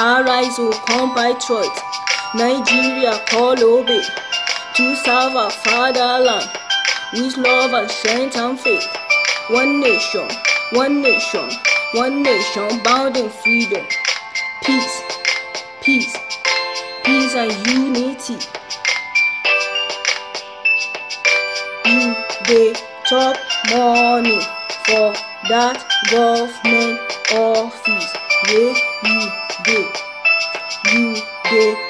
Arise, by choice. Nigeria call obey to serve our fatherland with love and strength and faith. One nation, one nation, one nation bound in freedom, peace, peace, peace and unity. You dey chop money for that government office wey you dey. You